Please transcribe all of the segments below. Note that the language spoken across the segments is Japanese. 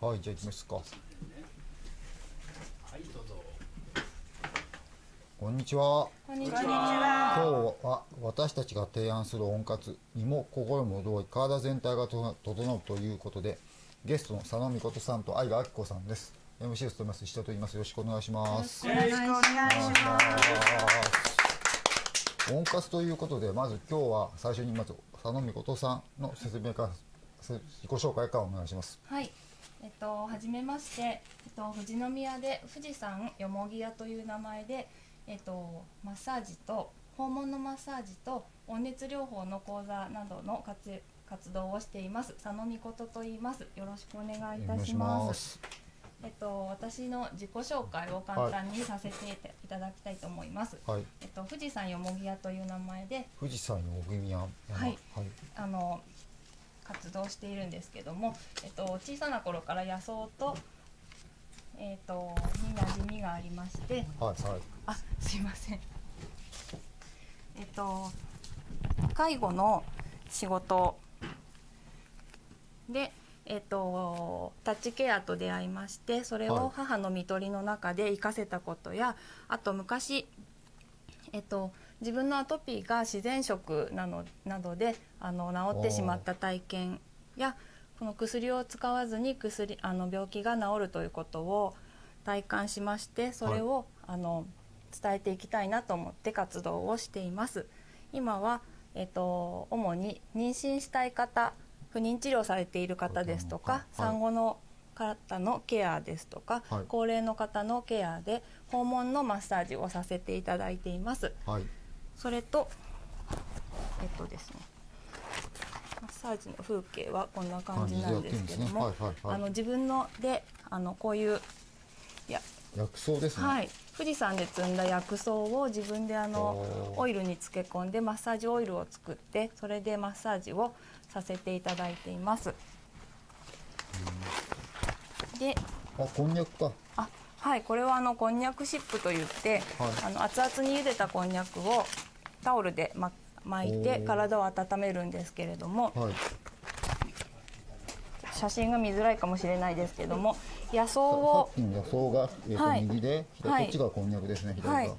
はい、じゃあ行きますか。こんにちは。こんにち今日は。は私たちが提案する温活身も心も同意体全体がと整うということでゲストの佐野美琴さんと相葉明子さんです MC を務めます石田と言いますよろしくお願いしますよろしくお願いします。温活ということでまず今日は最初にまず佐野美琴さんの説明からせ自己紹介からお願いしますはい。えっと、はじめまして、えっと、富士宮で富士山よもぎ屋という名前で、えっと、マッサージと訪問のマッサージと温熱療法の講座などの活活動をしています。佐野美琴と言います。よろしくお願いいたします。えっと、私の自己紹介を簡単にさせていただきたいと思います、はい。えっと、富士山よもぎ屋という名前で。富士山の小組山はい。はい、あの活動しているんですけども、えっと、小さな頃から野草と,、えっとに馴染みがありましてはいはい。あすいません。えっと介護の仕事でえっと、タッチケアと出会いましてそれはい。を母の看取りの中で活かせたことや、あと昔、えっと、自分のアトピーが自然食なのなどであの治ってしまった体験やこの薬を使わずに薬あの病気が治るということを体感しましてそれを、あの伝えていきたいなと思って活動をしています。今は、えっと、主に妊娠したい方不妊治療されている方ですとか、はい産後の方のケアですとか、はい高齢の方のケアで訪問のマッサージをさせていただいています。はいそれとえっとですねマッサージの風景はこんな感じなんですけども、ねはいはいはい。あの自分のであのこういういや薬草ですね。はい、富士山で摘んだ薬草を自分であのオイルに漬け込んでマッサージオイルを作ってそれでマッサージをさせていただいています。であこんにゃくか。あはい。これはあのこんにゃくシップといって、はい。あの熱々に茹でたこんにゃくをタオルで、ま、巻いて体を温めるんですけれども。はい。写真が見づらいかもしれないですけども野草さを野草が、えーとはい。右で、左はいこっちがこんにゃくですね左が、はい。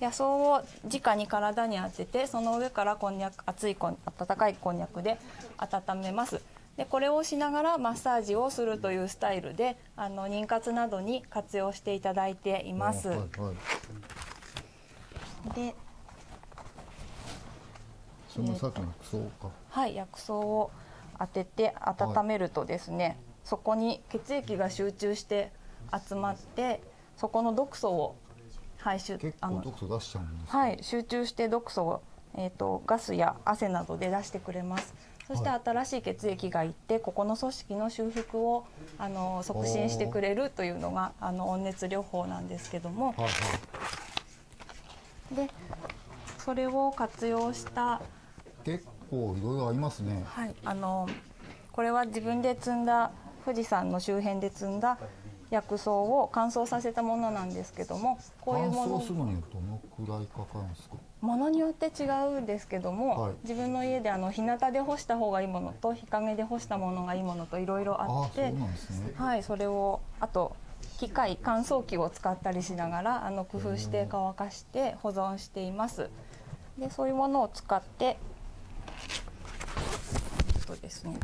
野草を直に体に当ててその上からこんにゃく熱いこん温かいこんにゃくで温めます。でこれをしながらマッサージをするというスタイルであの妊活などに活用していただいています、はいはい。でそのさっきの薬草か。はい薬草を当てて温めるとですね、そこに血液が集中して集まってそこの毒素を排出結構毒素出しちゃうんですはい、集中して毒素を、えー、とガスや汗などで出してくれます。そしてはい。新しい血液がいってここの組織の修復をあの促進してくれるというのがあの温熱療法なんですけども。はいはい。でそれを活用した、結構いろいろありますね。はい、あのこれは自分で摘んだ富士山の周辺で摘んだ薬草を乾燥させたものなんですけどもこういう乾もの。燥するのにどのくらいかかるんですか？ものによって違うんですけども、はい。自分の家であの日向で干した方がいいものと日陰で干したものがいいものといろいろああってあそね。はい、それをあと機械乾燥機を使ったりしながらあの工夫して乾かして保存しています。でそういうものを使ってえっとですね。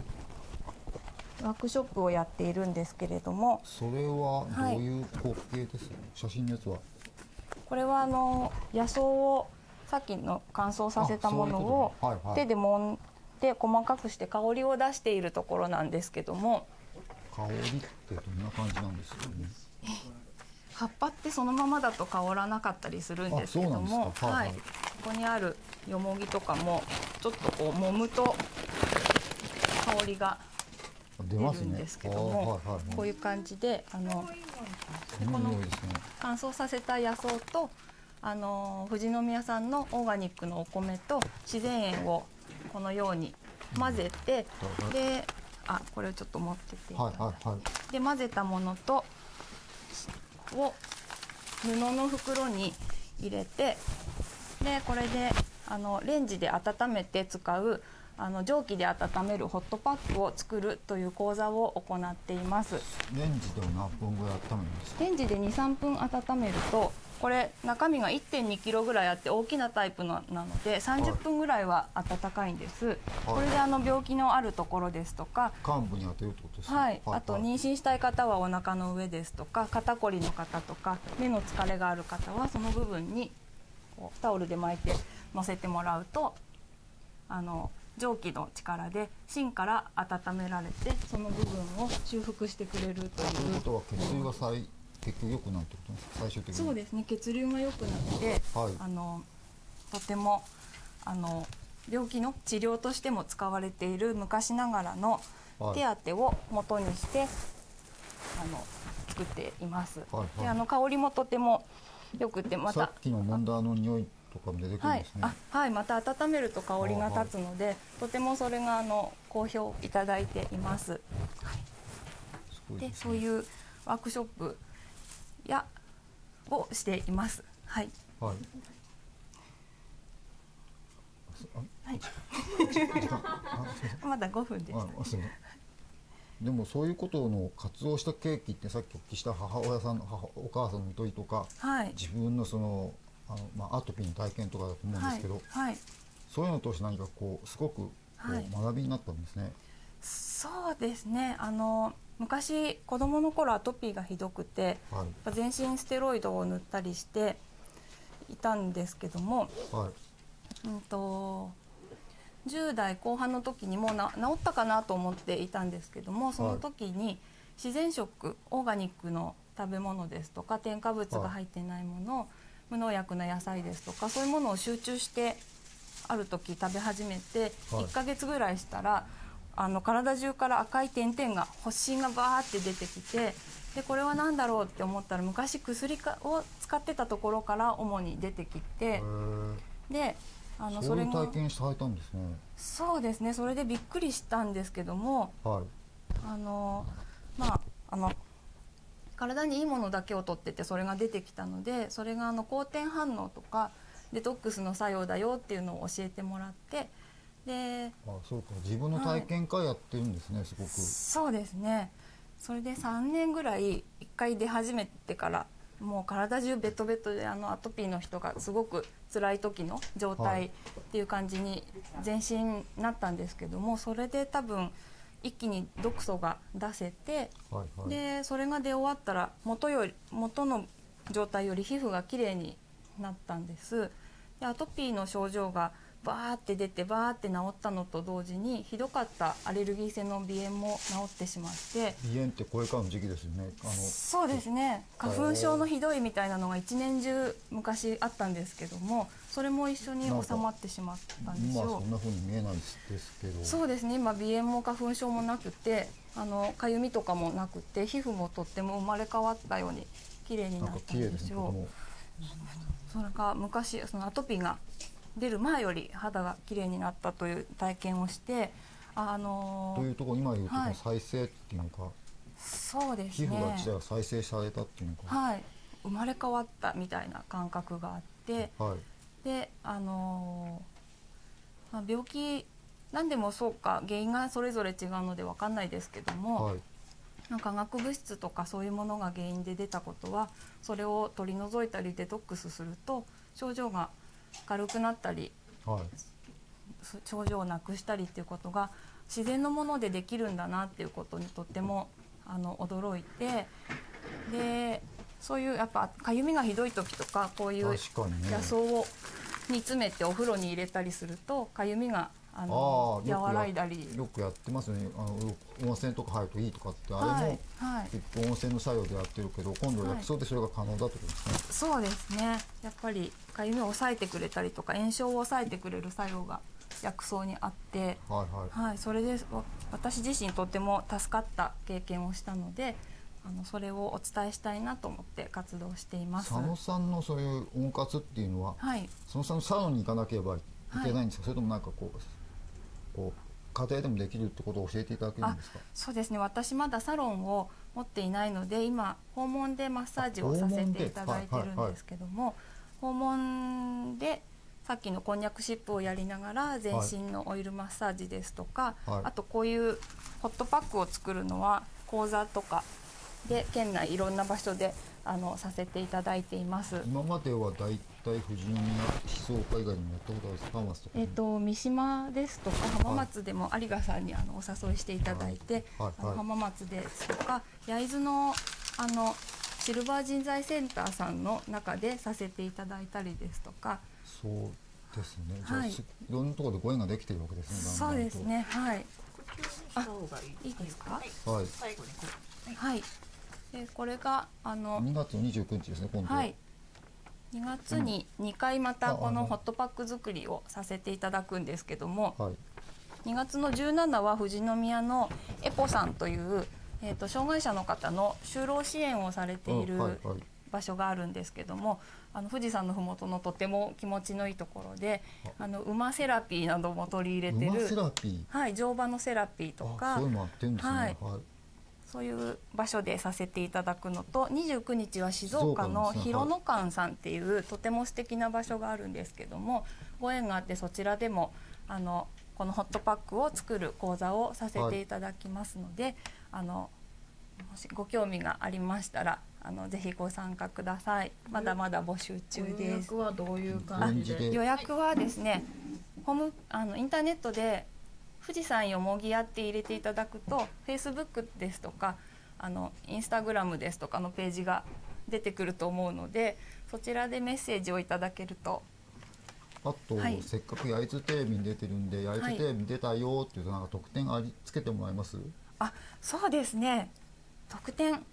ワークショップをやっているんですけれどもそれはどういう光景です、写真のやつは。これはあの野草をさっきの乾燥させたものを手で揉んで細かくして香りを出しているところなんですけども香りってどんな感じなんですかね？葉っぱってそのままだと香らなかったりするんですけどもはい。ここにあるよもぎとかもちょっとこう揉むと香りが出るんですけども、あーはいはい。こういう感じであのですね。乾燥させた野草とあの富士宮産のオーガニックのお米と自然塩をこのように混ぜて、うん。であこれをちょっと持ってってはいはい。で混ぜたものとを布の袋に入れてでこれであのレンジで温めて使うあの蒸気で温めるホットパックを作るという講座を行っています。レンジでは何分ぐらい温めるんですか？レンジで23分温めるとこれ中身が1 2キロぐらいあって大きなタイプのなので30分ぐらいは温かいんです、これであの病気のあるところですとか。幹部に当てるってことですね。はい、あと妊娠したい方はお腹の上ですとか肩こりの方とか目の疲れがある方はその部分にこうタオルで巻いて乗せてもらうとあの蒸気の力で芯から温められてその部分を修復してくれるという。ということは血流が最結局良くなるってことですか？最終的に。そうですね血流が良くなって、はい。あのとてもあの病気の治療としても使われている昔ながらのはい。手当を元にして、あの作っています。はいはい。であの香りもとても良くてまさたっきの問題の匂いとかも出てくるんはいですね、あはいまた温めると香りが立つので、とてもそれがあの好評いただいています。すごいでねそういうワークショップやをしています。はい。はいあはい。まだ5分ですいませんでもそういうことの活動した契機ってさっきお聞きした母親さんの母お母さんの問いとかはい。自分のそのあの、まあ、アトピーの体験とかだと思うんですけど、はい。はい。そういうのを通して何かこうすごくこう、はい学びになったんですね。そうですね。あの昔子供の頃アトピーがひどくて、はい全身ステロイドを塗ったりしていたんですけども、はいうんと10代後半の時にもうな治ったかなと思っていたんですけども、その時に自然食オーガニックの食べ物ですとか添加物が入ってないもの、無農薬な野菜ですとかそういうものを集中してある時食べ始めて、はい。1ヶ月ぐらいしたらあの体中から赤い点々が発疹がバーって出てきてでこれは何だろうって思ったら昔薬かを使ってたところから主に出てきてであのそれが体験されたんですね。そうですね。それでびっくりしたんですけどもはい。あのまああの体にいいものだけを取っててそれが出てきたのでそれがあの好転反応とかデトックスの作用だよっていうのを教えてもらってであそうか自分の体験会やってるんですね、すごく。そうですねそれで3年ぐらい1回出始めてからもう体中ベトベトであのアトピーの人がすごく辛い時の状はい態っていう感じに全身なったんですけどもそれで多分一気に毒素が出せてはいはい。でそれが出終わったら元より元の状態より皮膚がきれいになったんですでアトピーの症状がバーって出てバーって治ったのと同時にひどかったアレルギー性の鼻炎も治ってしまって鼻炎ってこれからの時期ですよね。あのそうですね花粉症のひどいみたいなのが一年中昔あったんですけどもそれも一緒に収まってしまったんですよ今はそんな風に見えないですけど。そうですね今鼻炎も花粉症もなくてあのかゆみとかもなくて皮膚もとっても生まれ変わったように綺麗になった。んですよそれが昔そのアトピーが出る前より肌が綺麗になったという体験をしてあのというところ今言うとはい再生っていうのか、そうですね皮膚が自体が再生されたっていうのか。はい生まれ変わったみたいな感覚があってはい。であのまあ病気何でもそうか原因がそれぞれ違うので分かんないですけども、はい。なんか化学物質とかそういうものが原因で出たことはそれを取り除いたりデトックスすると症状が軽くなったりはい。す症状をなくしたりっていうことが自然のものでできるんだなっていうことにとってもあの驚いてでそういうやっぱかゆみがひどい時とかこういう野草を煮詰めてお風呂に入れたりするとかゆみがあのああよくや和らいだり。よくやってますね。あの温泉とか入るといいとかってあれも、はいはい結構温泉の作用でやってるけど今度薬草でそれが可能だってことですね。そうですねやっぱりかゆみを抑えてくれたりとか炎症を抑えてくれる作用が薬草にあって、はいはい。はい、それでわ私自身とても助かった経験をしたのであのそれをお伝えしたいなと思って活動しています。佐野さんのそういう温活っていうのは、はい、佐野さんのサロンに行かなければいけないんですか、それともなんかこうこう家庭でもできるってことを教えていただけるんですか？そうですね。私まだサロンを持っていないので今訪問でマッサージをさせていただいてるんですけども訪問でさっきのこんにゃくシップをやりながら全身のオイルマッサージですとか、はい。あとこういうホットパックを作るのは講座とかで県内いろんな場所であのさせていただいています。今まではだいたい富士宮静岡以外にもやったことあるんですか浜松とかにえっと三島ですとか浜松でも有賀さんにあのお誘いしていただいて、はい。はい。あの浜松ですとか焼津のあのシルバー人材センターさんの中でさせていただいたりですとか、そうですね。じゃあ、はい。すいろんなところでご縁ができてるわけですねだんだんとそうですね。はい呼吸した方がいいいいですか？はい、はい。最後にこう。はい。でこれがあの2月29日ですね今度はい2月に2回またこのの。ホットパック作りをさせていただくんですけどもはい。2月の17は富士宮のエポさんという、えー、と障害者の方の就労支援をされている場所があるんですけどもあの富士山の麓のとても気持ちのいいところであ。の馬セラピーなども取り入れてる、ラピはい、乗馬のセラピーとかそういうのあってるんですね。はい。はいそういう場所でさせていただくのと29日は静岡の広野館さんっていうとても素敵な場所があるんですけどもご縁があってそちらでもあのこのホットパックを作る講座をさせていただきますので、あのもしご興味がありましたらあのぜひご参加ください。まだまだ募集中です。約はどういう感じで？で？予約はですねホームあのインターネットで富士山よもぎ屋って入れていただくと Facebook ですとかあのインスタグラムですとかのページが出てくると思うのでそちらでメッセージをいただけると。あと、はい。せっかく焼津テレビに出てるんで焼津テレビに出たよっていうとなんか特典ありつけてもらえます？あそうですね。特典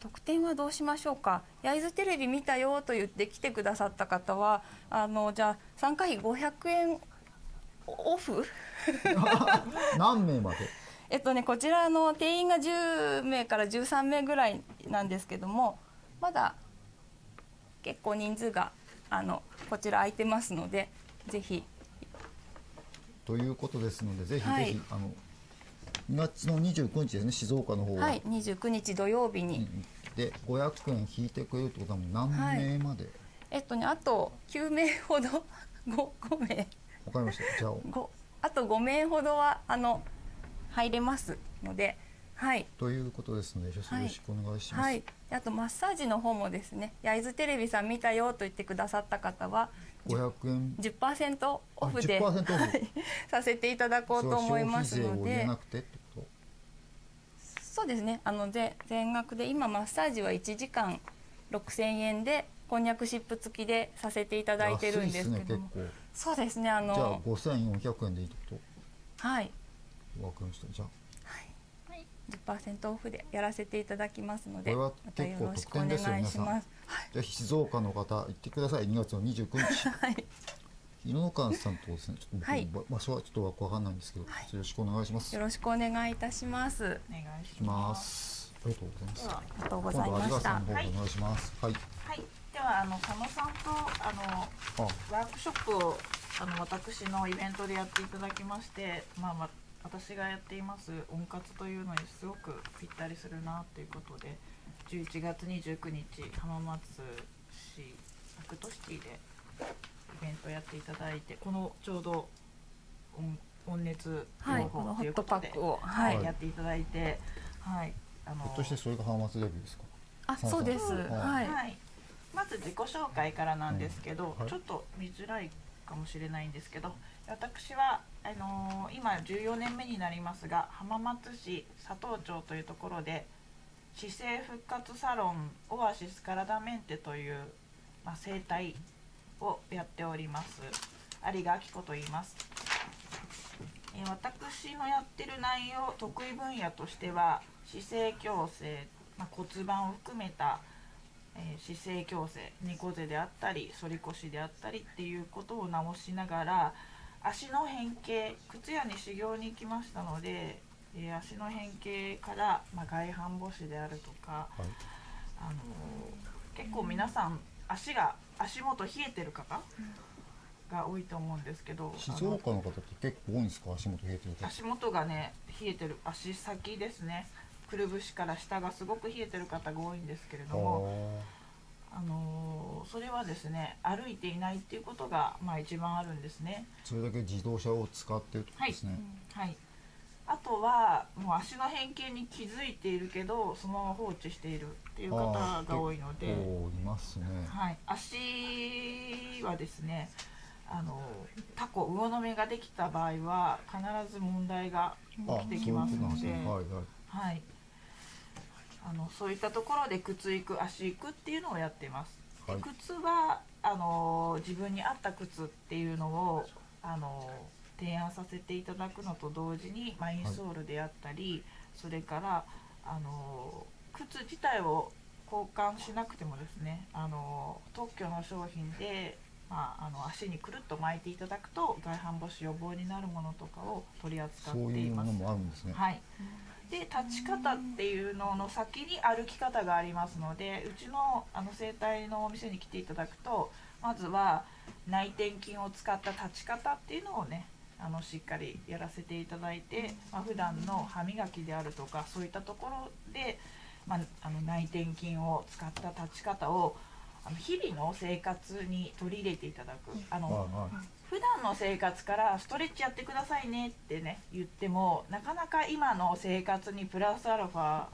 特典はどうしましょうか。焼津テレビ見たよと言って来てくださった方はあのじゃあ参加費500円オフ？何名まで？えっとねこちらの定員が10名から13名ぐらいなんですけどもまだ結構人数があのこちら空いてますのでぜひ。ということですのでぜひぜひ、はい。あの2月の29日ですね静岡の方は、はい29日土曜日に、うんで500円引いてくれるってことはもう何名まで、えっとねあと9名ほど。5, 5名わかりました。じゃあ。5あと5名ほどはあの入れますのではい。ということですのでよはい。ろしくお願いします、はい、であとマッサージの方もですね焼津テレビさん見たよと言ってくださった方は500円。10%オフであ10%オフ。はい。させていただこうと思いますので。そうですね。あのぜ全額で今マッサージは1時間6000円でこんにゃくシップ付きでさせていたとだいてるんですけどもそうですねあ結構じゃあの5400円でいいってこはい。とわかりました。じゃあ。10%オフでやらせていただきますのでこれはまたよろしくお願い結構特典ですよします。はい。ぜひ静岡の方行ってください。2月の29日。はい。広野館さんとですねちょっと僕、はい。ば場所はちょっとわかんないんですけど、はい。よろしくお願いします。よろしくお願いいたします。お願いししまます。すありがとうございます。ありがとうございました。さんの方でお願いします。はい、はいではあの佐野さんとあのあワークショップをあの私のイベントでやっていただきまして、まあまあ、私がやっています温活というのにすごくぴったりするなということで11月29日浜松市アクトシティでイベントやっていただいてこのちょうど温温熱はい療このホット法ということで、パックをははいい、やっていただいて、はい、あのひょっとしてそれが浜松デビューですか？あそうです。はい、はい、まず自己紹介からなんですけど、うんはい。ちょっと見づらいかもしれないんですけど私はあのー今14年目になりますが浜松市佐藤町というところで姿勢復活サロンオアシスカラダメンテという、まあ、整体をやっております。有賀明子と言います。えー私のやってる内容得意分野としては姿勢矯正、まあ、骨盤を含めた、えー姿勢矯正猫背であったり反り腰であったりっていうことを直しながら足の変形靴屋に修行に行きましたので、えー足の変形から、まあ、外反母趾であるとか、はい。あのー結構皆さん足が足元冷えてる方が多いと思うんですけど静岡の方って結構多いんですか？足元冷えてる方。足元がね冷えてる足先ですねくるぶしから下がすごく冷えてる方が多いんですけれどもあのそれはですね歩いていないっていうことがまあ一番あるんですね。それだけ自動車を使ってですね、はい。あとはもう足の変形に気づいているけどそのまま放置しているっていう方が多いので、結構いますね、はい、足はですねあのタコ魚の目ができた場合は必ず問題があ起きてきますので。はい。はい、あのそういったところで靴行く足行くっていうのをやっています。ではい靴はあの自分に合った靴っていうのをあの提案させていただくのと同時に、まあ、インソールであったり、それからあの靴自体を交換しなくてもですねあの特許の商品で、まあ、あの足にくるっと巻いていただくと外反母趾予防になるものとかを取り扱っそうていますいうもの。もあるんですね、はい、で立ち方っていうのの先に歩き方がありますのでうちのあの整体のお店に来ていただくとまずは内転筋を使った立ち方っていうのをねあのしっかりやらせていただいて、まあ普段の歯磨きであるとかそういったところで、まあ、あの内転筋を使った立ち方をあの日々の生活に取り入れていただく。あのはいはい。普段の生活からストレッチやってくださいねってね言ってもなかなか今の生活にプラスアルファ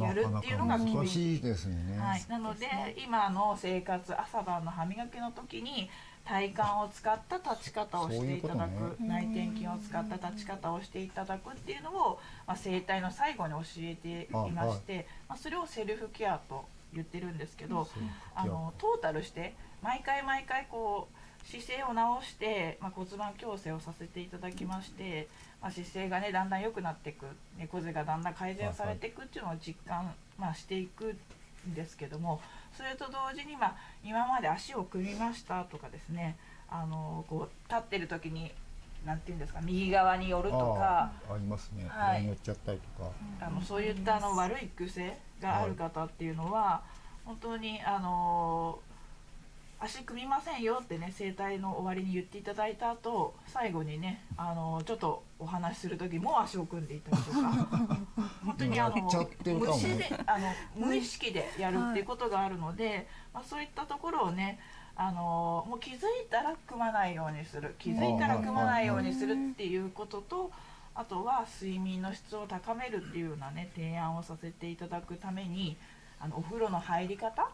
やるっていうのが厳しい。ですよね、はい、なので今の生活朝晩の歯磨きの時に体幹を使った立ち方をしていただく、内転筋を使った立ち方をしていただくっていうのを、まあ、整体の最後に教えていまして、まあ、それをセルフケアと言ってるんですけど、あのトータルして毎回毎回こう姿勢を直して、まあ、骨盤矯正をさせていただきまして、まあ、姿勢がねだんだん良くなっていく猫背がだんだん改善されていくっていうのを実感、まあ、していくんですけどもそれと同時に、まあ、今まで足を組みましたとかですねあのこう立ってる時に何て言うんですか右側に寄るとか。ありますね、はい。寄っちゃったりとか、あのそういったあの悪い癖がある方っていうのは、本当にあの足組みませんよってね整体の終わりに言っていただいた後最後にねあのちょっとお話しする時も足を組んでいたりとか。本当にあの無も視であの無意識でやるっていうことがあるので、まあ、そういったところをねあのもう気づいたら組まないようにする。気づいたら組まないようにするっていうこととあとは睡眠の質を高めるっていうようなね提案をさせていただくためにあのお風呂の入り方？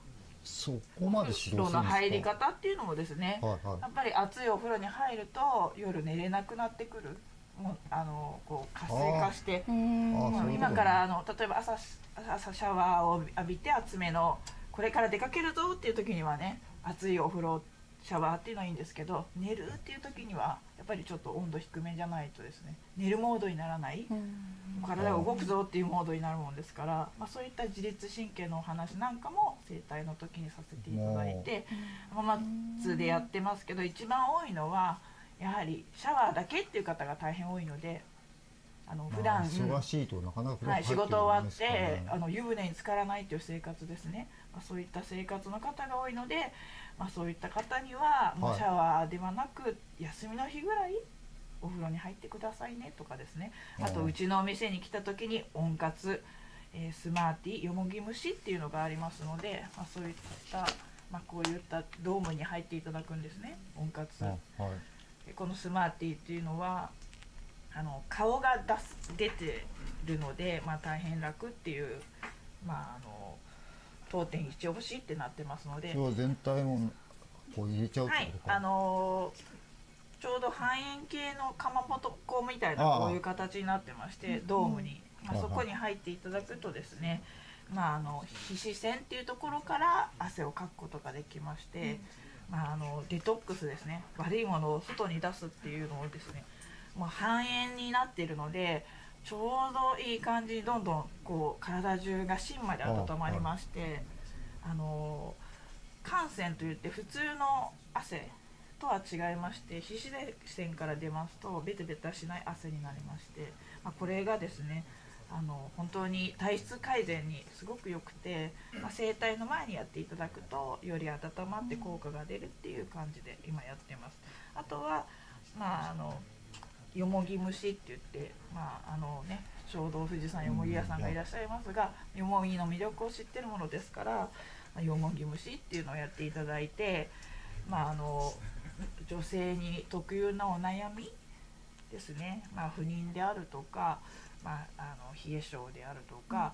そこまでお風呂指導するんですか？の入り方っていうのもですね。はいはい。やっぱり暑いお風呂に入ると夜寝れなくなってくる。もうあのこう活性化して。今からあの例えば朝朝シャワーを浴びて厚めのこれから出かけるぞっていう時にはね熱いお風呂シャワーっていうのはいいんですけど寝るっていう時にはやっぱりちょっと温度低めじゃないとですね寝るモードにならない。体が動くぞっていうモードになるもんですから、まあ、そういった自律神経のお話なんかも整体の時にさせていただいて浜松でやってますけど一番多いのはやはりシャワーだけっていう方が大変多いのであの普段、まあ忙しいとなかなかはい、仕入ってる事終わってあの湯船に浸からないという生活ですね、まあ、そういった生活の方が多いので、まあ、そういった方にはもうはい。シャワーではなく、休みの日ぐらいお風呂に入ってくださいねとかですね。あとうちのお店に来た時に温活、えースマーティーよもぎ虫っていうのがありますので、まあ、そういった、まあ、こういったドームに入っていただくんですね。温活。あはい。でこのスマーティーっていうのはあの顔が出す出てるので、まあ、大変楽っていう、まあ、あの当店一押しってなってますので。全体もこう入れちゃうはいことか、あのちょうど半円形のかまぼこみたいなああ。こういう形になってましてドームに、まあ、はいそこに入っていただくとですね、まあ、あの皮脂腺っていうところから汗をかくことができまして、まあ、あのデトックスですね。悪いものを外に出すっていうのをですねもう半円になっているのでちょうどいい感じにどんどんこう体中が芯まで温まりましてあの汗腺といって普通の汗とは違いまして皮脂腺から出ますとベタベタしない汗になりまして、まあ、これがですねあの本当に体質改善にすごく良くて、まあ、整体の前にやっていただくとより温まって効果が出るっていう感じで今やってます。あとはまああのよもぎ虫って言って、まああのね、ちょうど富士山よもぎ屋さんがいらっしゃいますが、よもぎの魅力を知ってるものですからまあよもぎ虫っていうのをやっていただいて、まあ、あの女性に特有なお悩みですね、まあ、不妊であるとか、まあ、あの冷え性であるとか、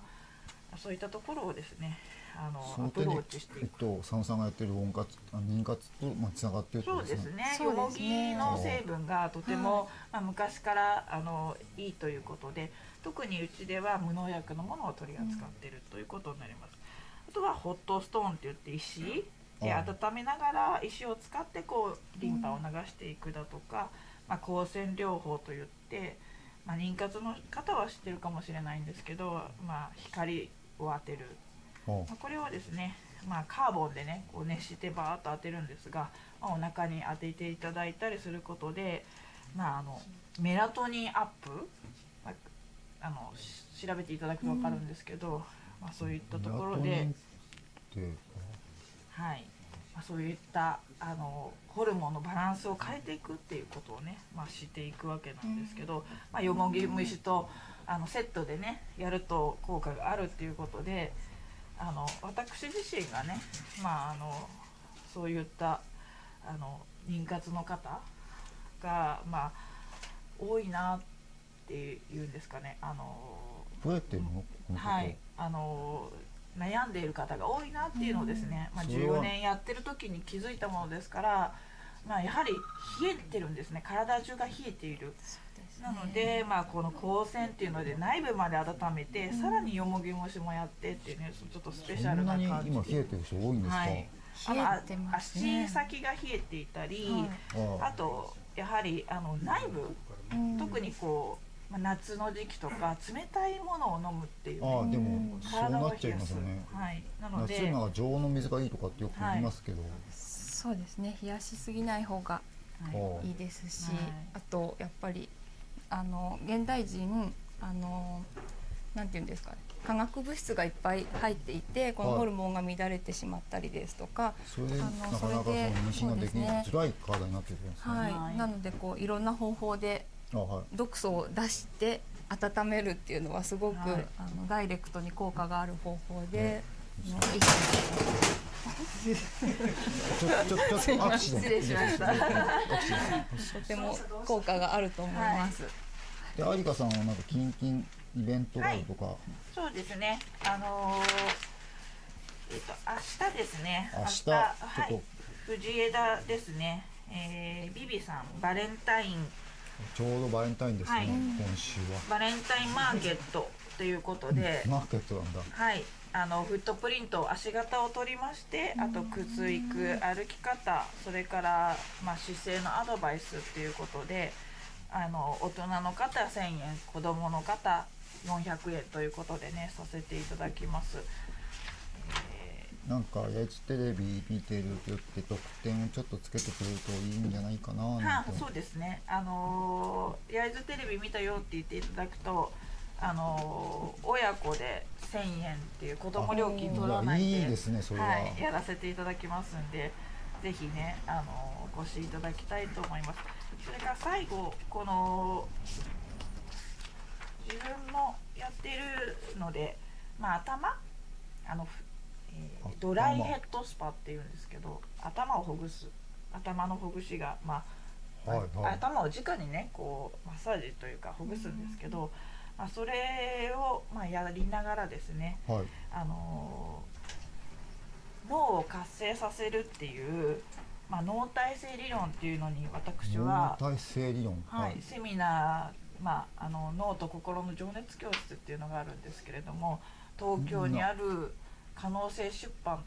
そういったところをですねあのアプローチしていく。えっと佐野さんがやってる温活あ妊活とまあつながってるそうことですすね。そうよもですね。ぎの成分がとても、まあ、昔からあのいいということで、特にうちでは無農薬のものを取り扱っているということになります。あとはホットストーンって言って石であ温めながら石を使ってこうリンパを流していくだとか、まあ、光線療法といって、まあ、妊活の方は知ってるかもしれないんですけど、まあ、光を当てるあまあこれはですね、まあ、カーボンでねこう熱してバーッと当てるんですが、まあ、お腹に当てていただいたりすることで、まあ、あのメラトニンアップ、まあ、あのし調べていただくと分かるんですけど、まあ、そういったところではい。まあ、そういったあのホルモンのバランスを変えていくっていうことをね、まあ、していくわけなんですけど、まあ、よもぎ虫とあのセットでねやると効果があるっていうことであの私自身がね、まあ、あのそういったあの妊活の方が、まあ、多いなっていうんですかね。あの増えてるの？このはい、あの悩んでいる方が多いなっていうのをですね、まあ、それは。14年やってる時に気づいたものですから、まあ、やはり冷えてるんですね。体中が冷えている。なので、まあ、この光線っていうので内部まで温めて、さらによもぎ虫もやってっていうねちょっとスペシャルそんな感じ今冷えてる人多いんですか、はい。冷えてますね。足先が冷えていたり、あああとやはりあの内部、うん。特にこう、まあ、夏の時期とか冷たいものを飲むっていう、ね、ああでもそう体なっちゃいますよね。はい、なので夏なんか常温の水がいいとかってよく言いますけど、そうですね。冷やしすぎない方がはい。あいいですし、はい。あとやっぱりあの現代人あのなんていうんですかね。化学物質がいっぱい入っていてこのはいホルモンが乱れてしまったりですとか、それであなかなかそののそれで妊娠ができにそう辛い体になってるんですね、はい。はいなのでこういろんな方法で毒素を出して温めるっていうのはすごく、はい。あのダイレクトに効果がある方法で、あのいいとアクシデント失礼しましたアクシデント。とても効果があると思います。で有香さんはなんかキンキンイベントがあるとか、そうですね。あのーえっ、と明日ですね。明日ちょはっと。い藤枝ですね、えー、ビビさんバレンタイン。ちょうどバレンタインですね、はい。今週は、バレンタインマーケットということで、マーケットなんだ。はい、あのフットプリント足型を取りましてあと靴育歩き方それから、まあ、姿勢のアドバイスっていうことであの大人の方1000円子どもの方400円ということでねさせていただきます。えなんか八重テレビ見てるって言って得点をちょっとつけてくれるといいんじゃないかなーなはそうですね、あのー焼津テレビ見たよって言っていただくと、あのー親子で1000円っていう子供料金取らないでいやいいですねそれは、はい、やらせていただきますんでぜひねあのご支援いただきたいと思います。それから最後この自分もやってるのでまあ頭？あの、ふえー頭ドライヘッドスパっていうんですけど頭をほぐす。頭のほぐしがまあはいはい。頭を直にねこうマッサージというかほぐすんですけど、まあ、それをまあやりながらですねはい。あのー脳を活性させるっていう、まあ、脳体性理論っていうのに私は、脳体性理論はいセミナー、まあ、あの脳と心の情熱教室っていうのがあるんですけれども東京にある可能性出版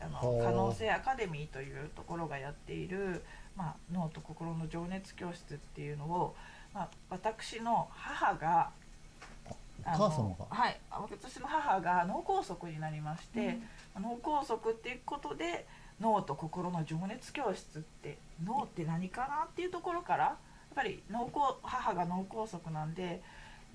あのはあ可能性アカデミーというところがやっている、まあ、脳と心の情熱教室っていうのを、まあ、私の母が母様が？はい。私の母が脳梗塞になりまして、脳梗塞っていうことで脳と心の情熱教室って脳って何かなっていうところからやっぱり脳梗母が脳梗塞なんで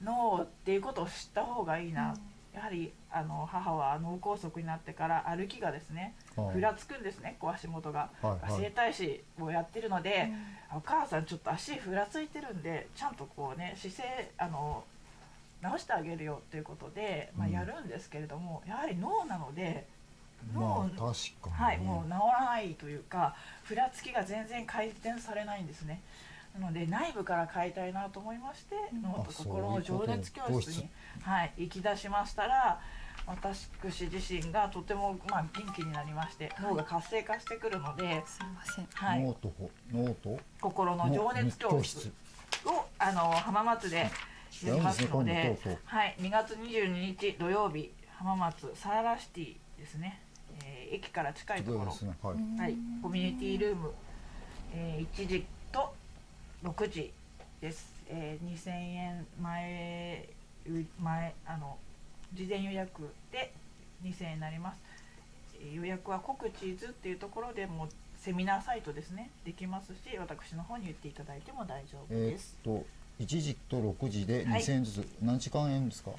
脳っていうことを知った方がいいな、やはりあの母は脳梗塞になってから歩きがですねはい。ふらつくんですねこう足元が。はいはい。整体師をやってるので、お母さんちょっと足ふらついてるんでちゃんとこうね姿勢あの直してあげるよということで、まあ、うん。やるんですけれども、やはり脳なのでまもうあ確かに、ね、はい、もう治らないというかふらつきが全然改善されないんですね。なので内部から変えたいなと思いまして脳と心の情熱教室に、はい、行き出しましたら私自身がとても、まあ、元気になりまして脳が活性化してくるので、すいません。はい。ノートほノート心の情熱教室をあの浜松でやりますのでですね今度とうとう。はい、2月22日土曜日浜松サーラシティですね、えー駅から近いところ。ね。はい。はい、コミュニティルーム、えー1時と6時です、えー2000円前う前あの事前予約で2000円になります、えー予約はコクチーズっていうところでもセミナーサイトですね。できますし私の方に言っていただいても大丈夫です、と1時と6時ではい。2000円ずつ、何時間円ですか？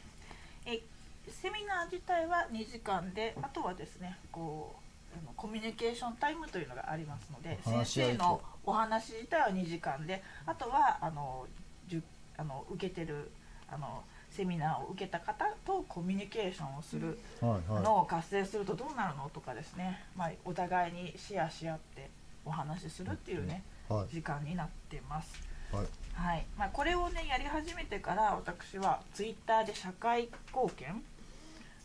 えセミナー自体は2時間であとはですねこうコミュニケーションタイムというのがありますので先生のお話自体は2時間であとはあのじゅあの受けてるあのセミナーを受けた方とコミュニケーションをするはいはい。のを活性するとどうなるのとかですね、まあ、お互いにシェアし合ってお話しするっていうねはい。時間になってます。はいはい。まあ、これをねやり始めてから私はツイッターで社会貢献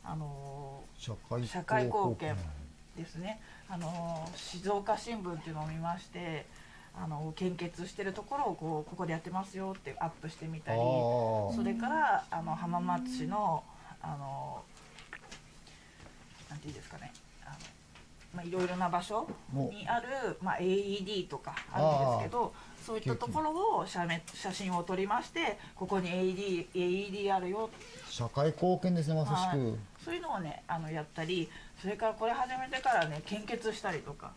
あの社会社会貢献ーですね。あの静岡新聞っていうのを見ましてあの献血してるところをこうここでやってますよってアップしてみたりそれからあの浜松市のあのなんていうんですかねまあ、いろいろな場所にある、まあ、AED とかあるんですけどそういったところを写メ写真を撮りましてここに AED, AED あるよ。社会貢献ですねまさしく、はい。そういうのをねあのやったりそれからこれ始めてからね献血したりとか、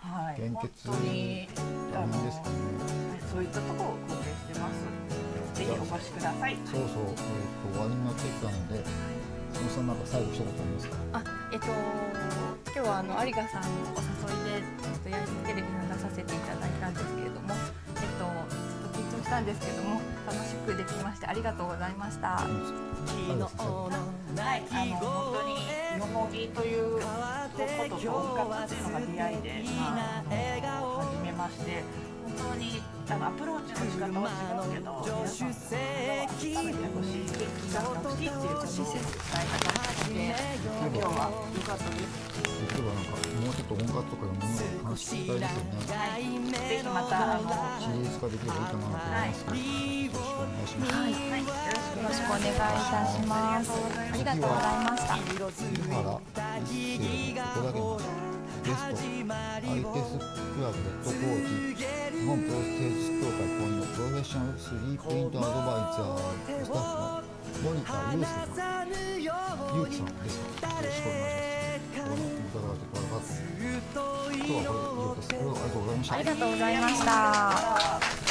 はい、献血。本当にあの、ね。はいそういったところを貢献してます。ぜひお越しください。そうそう、えー、と終わりになってきたので。そのさんなんか最後一言ありますか？あえっと今日はあの有賀さんのお誘いで、えっと、やりテレビに出させていただいたんですけれどもえっとちょっと緊張したんですけども楽しくできましてありがとうございました。ありがとうございますはい、あの本当によもぎということと音楽っていうのが出会いで、まあ、あの始めまして本当にあのアプローチの仕方は違うけど皆さんの食べてほしいが欲しい。っていうことを伝えたかったので今日は良かったです。今日はなんかもうちょっと音楽とかい。ろんなの話聞きたい。です。よねはい、ぜひまたあのはシリーズ化できればい。い。かなと思います。けど、よろしくお願いします、い、よろしくお願いい。たします。ありがとうございました。井原一世ここだけのゲストアイテスクラブヘッドコーチ日本プロステージ協会公認のプロフェッショナルスリープイントアドバイザースタッフの森田祐介さんゆうきさんですよろしくお願いしますここにいただいてこれが今日はこれで以上ですありがとうございましたありがとうございました。